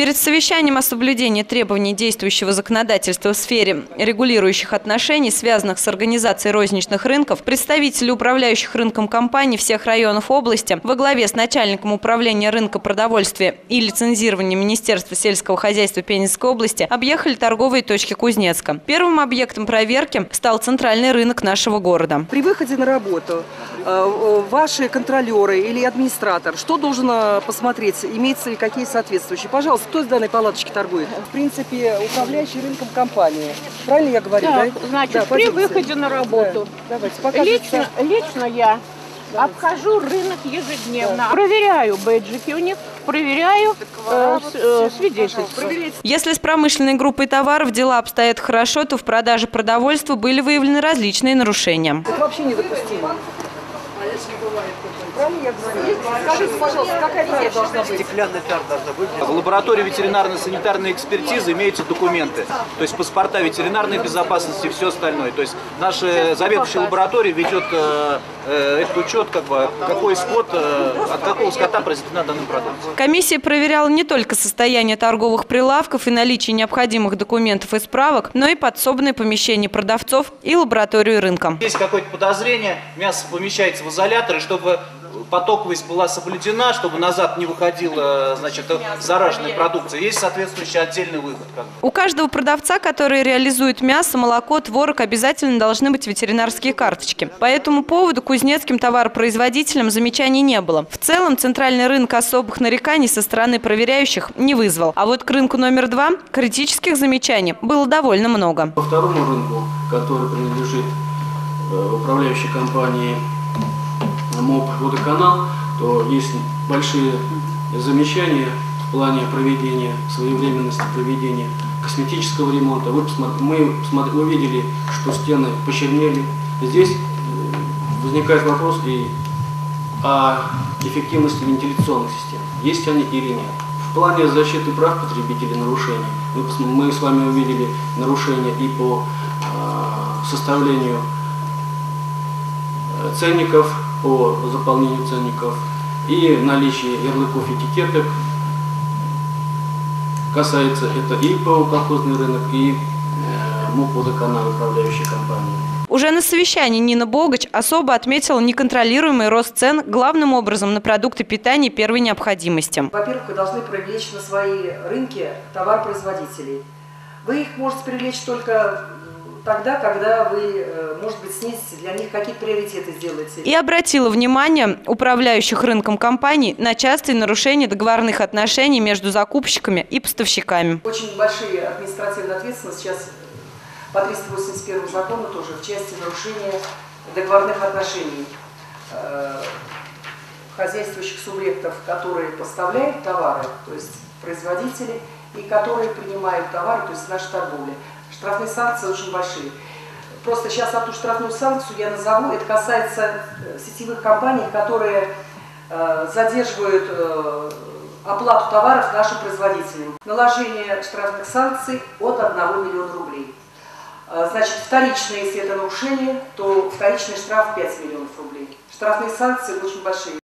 Перед совещанием о соблюдении требований действующего законодательства в сфере регулирующих отношений, связанных с организацией розничных рынков, представители управляющих рынком компаний всех районов области во главе с начальником управления рынка продовольствия и лицензирования Министерства сельского хозяйства Пензенской области объехали торговые точки Кузнецка. Первым объектом проверки стал центральный рынок нашего города. При выходе на работу э, ваши контролеры или администратор, что должен посмотреть, имеется ли какие соответствующие? Пожалуйста, кто из данной палаточки торгует? В принципе, управляющий рынком компании. Правильно я говорю, Так, да? значит, Да, при пожалуйста. выходе на работу Да, Давайте, покажите. лично, лично я обхожу рынок ежедневно, проверяю бейджики у них, проверяю э, с- э. Если с промышленной группой товаров дела обстоят хорошо, то в продаже продовольствия были выявлены различные нарушения. Это вообще недопустимо. Правильно я говорю? Скажите, пожалуйста, какая мера должна быть? Стеклянная тара должна быть. В лаборатории ветеринарно-санитарной экспертизы имеются документы. То есть паспорта ветеринарной безопасности и все остальное. То есть наша заведующая лаборатория ведет э, э, этот учет, как бы, какой скот, э, от какого скота произведена данная продукция. Комиссия проверяла не только состояние торговых прилавков и наличие необходимых документов и справок, но и подсобные помещения продавцов и лабораторию рынка. Есть какое-то подозрение, мясо помещается в изолятор, и чтобы потоковость была соблюдена, чтобы назад не выходила значит, зараженная продукция, есть соответствующий отдельный выход. Как бы. У каждого продавца, который реализует мясо, молоко, творог, обязательно должны быть ветеринарские карточки. По этому поводу кузнецким товаропроизводителям замечаний не было. В целом, центральный рынок особых нареканий со стороны проверяющих не вызвал. А вот к рынку номер два критических замечаний было довольно много. По второму рынку, который принадлежит э, управляющей компании МОП «Водоканал», то есть большие замечания в плане проведения, своевременности проведения косметического ремонта. Вы мы увидели, что стены почернели. Здесь э, возникает вопрос и о эффективности вентиляционных систем. Есть они или нет. В плане защиты прав потребителей нарушений мы, мы с вами увидели нарушения и по э, составлению э, ценников, по заполнению ценников и наличие ярлыков этикеток. Касается это и по колхозный рынок, и э, МУП «Водоканал» управляющей компании. Уже на совещании Нина Богач особо отметила неконтролируемый рост цен главным образом на продукты питания первой необходимости. Во-первых, вы должны привлечь на свои рынки товаропроизводителей. Вы их можете привлечь только тогда, когда вы, э, может быть, снизите для них какие-то приоритеты сделаете. И обратила внимание управляющих рынком компаний на частые нарушения договорных отношений между закупщиками и поставщиками. Очень большие административные ответственности сейчас по 381 закону тоже в части нарушения договорных отношений э, хозяйствующих субъектов, которые поставляют товары, то есть производители, и которые принимают товары, то есть наши торговли. Штрафные санкции очень большие. Просто сейчас одну штрафную санкцию я назову. Это касается э, сетевых компаний, которые э, задерживают э, оплату товаров нашим производителям. Наложение штрафных санкций от 1 миллиона рублей. Значит, вторичное, если это нарушение, то вторичный штраф 5 миллионов рублей. Штрафные санкции очень большие.